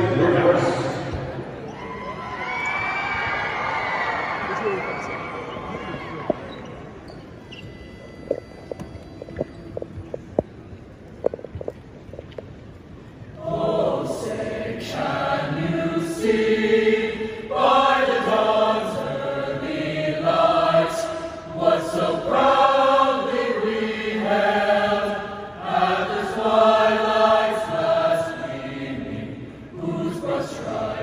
Detroit Northwest. Good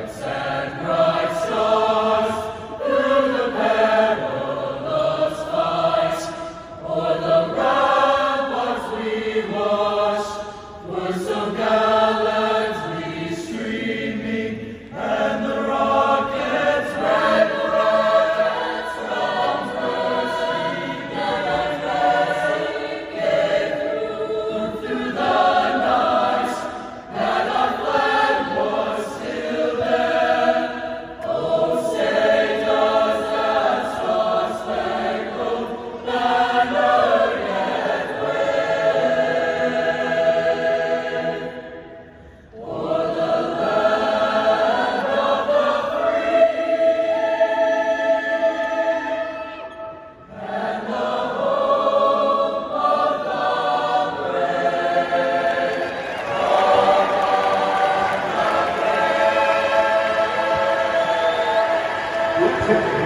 one. Yeah.